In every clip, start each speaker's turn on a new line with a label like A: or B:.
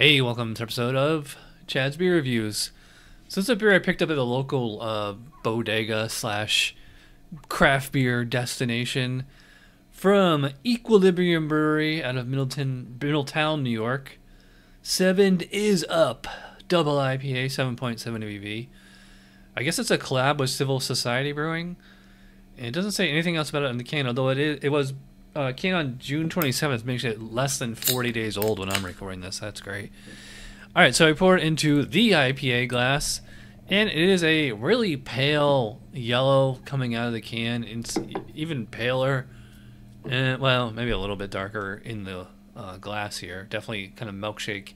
A: Hey, welcome to episode of Chad's Beer Reviews. So this is a beer I picked up at the local uh, bodega slash craft beer destination from Equilibrium Brewery out of Middleton, Middletown, New York. Seven Izzup, double IPA, 7.7 ABV. I guess it's a collab with Civil Society Brewing. And it doesn't say anything else about it in the can, although it is, it was uh, came on June 27th, makes it less than 40 days old when I'm recording this. That's great. All right, so I pour it into the IPA glass, and it is a really pale yellow coming out of the can. It's even paler, and well, maybe a little bit darker in the uh, glass here. Definitely kind of milkshake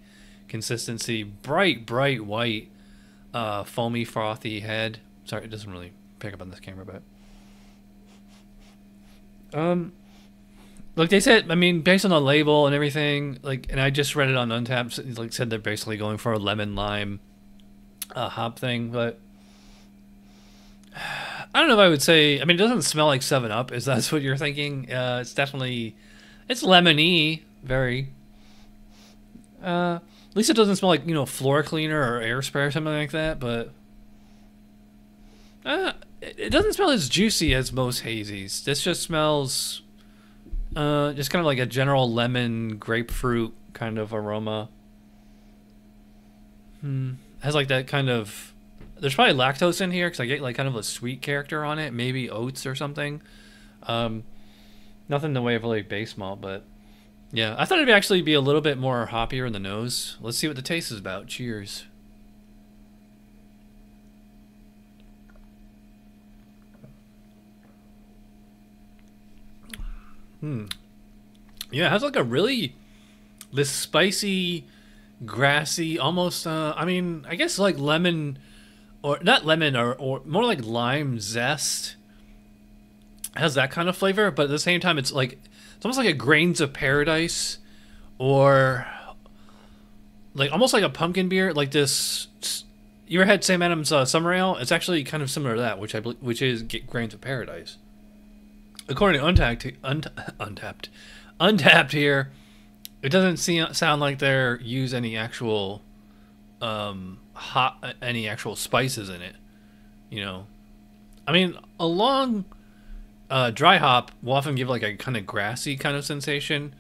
A: consistency. Bright, bright white, uh, foamy, frothy head. Sorry, it doesn't really pick up on this camera, but um, Look, they said, I mean, based on the label and everything, like, and I just read it on Untappd, like, said they're basically going for a lemon lime uh, hop thing, but I don't know if I would say, I mean, it doesn't smell like 7 Up, is that's what you're thinking? Uh, it's definitely, it's lemony, very. Uh, at least it doesn't smell like, you know, floor cleaner or air spray or something like that, but. Uh, it doesn't smell as juicy as most hazies. This just smells uh, just kind of like a general lemon grapefruit kind of aroma. Hmm. Has like that kind of. There's probably lactose in here because I get like kind of a sweet character on it. Maybe oats or something. Um, nothing in the way of like base malt, but yeah, I thought it'd actually be a little bit more hoppier in the nose. Let's see what the taste is about. Cheers. Hmm. Yeah, it has like a really this spicy, grassy, almost. Uh, I mean, I guess like lemon, or not lemon, or or more like lime zest. Has that kind of flavor, but at the same time, it's like it's almost like a grains of paradise, or like almost like a pumpkin beer, like this. You ever had Sam Adams uh, Summer Ale? It's actually kind of similar to that, which I which is grains of paradise according to Untappd, Untappd, Untappd here, it doesn't seem, sound like they're use any actual, um, hot any actual spices in it. You know, I mean, a long, uh, dry hop will often give like a kind of grassy kind of sensation.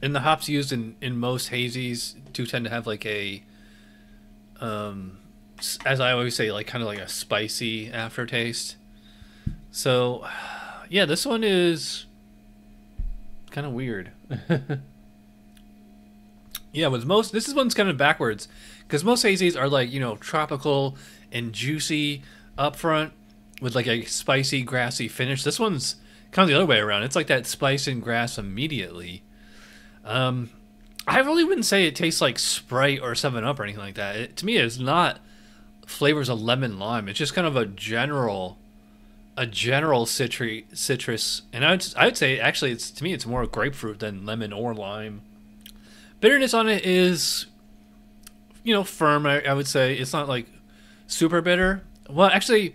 A: And the hops used in in most hazies do tend to have like a, um, as I always say, like kind of like a spicy aftertaste. So yeah, this one is kind of weird. yeah, with most this is one's kind of backwards because most hazies are like you know tropical and juicy up front with like a spicy grassy finish. This one's kind of the other way around. It's like that spice and grass immediately. Um, I really wouldn't say it tastes like Sprite or Seven Up or anything like that. It, to me, it's not flavors of lemon lime. It's just kind of a general a general citrus citrus, and I would I would say actually it's to me it's more grapefruit than lemon or lime. Bitterness on it is, you know, firm. I, I would say it's not like super bitter. Well, actually,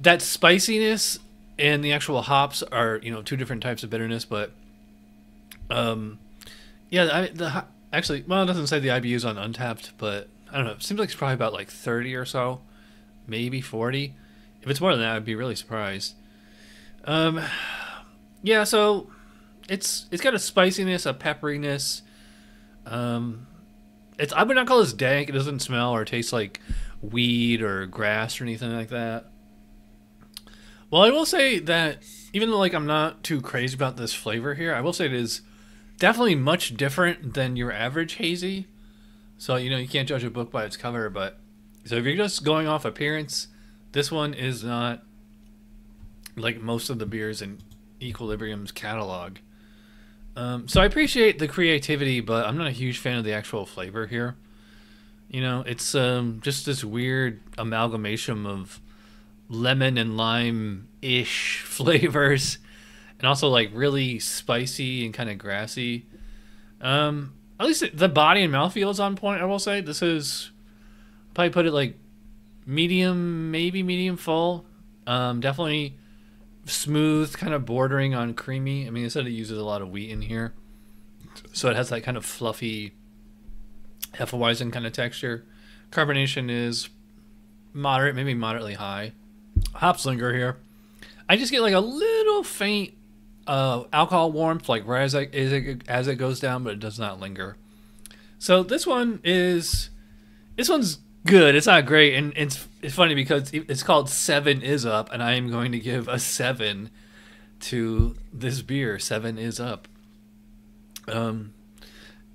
A: that spiciness and the actual hops are you know two different types of bitterness, but um, yeah, I, the actually well it doesn't say the IBUs on Untappd, but I don't know. It seems like it's probably about like thirty or so, maybe forty. If it's more than that, I'd be really surprised. Um, yeah, so it's it's got a spiciness, a pepperiness. Um, it's I would not call this dank. It doesn't smell or taste like weed or grass or anything like that. Well, I will say that even though like I'm not too crazy about this flavor here, I will say it is definitely much different than your average hazy. So you know you can't judge a book by its cover, but so if you're just going off appearance, this one is not like most of the beers in Equilibrium's catalog. Um, so I appreciate the creativity, but I'm not a huge fan of the actual flavor here. You know, it's um, just this weird amalgamation of lemon and lime ish flavors, and also like really spicy and kind of grassy. Um, at least the body and mouthfeel is on point. I will say this is probably put it like medium, maybe medium full. Um, definitely smooth, kind of bordering on creamy. I mean, it said it uses a lot of wheat in here, so it has that kind of fluffy Hefeweizen kind of texture. Carbonation is moderate, maybe moderately high. Hops linger here. I just get like a little faint uh, alcohol warmth, like right as, I, as, it, as it goes down, but it does not linger. So this one is this one's good. It's not great, and it's it's funny because it's called Seven Izzup, and I am going to give a seven to this beer. Seven Izzup. Um,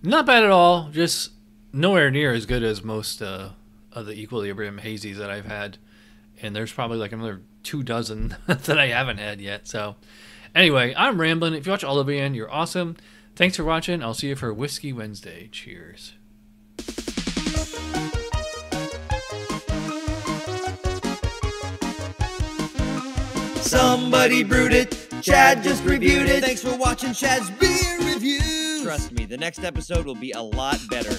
A: not bad at all. Just nowhere near as good as most uh, of the Equilibrium hazies that I've had, and there's probably like another two dozen that I haven't had yet. So, anyway, I'm rambling. If you watch all of end, you're awesome. Thanks for watching. I'll see you for Whiskey Wednesday. Cheers.
B: Somebody brewed it. Chad just reviewed it.
C: Thanks for watching Chad's beer review.
B: Trust me, the next episode will be a lot better.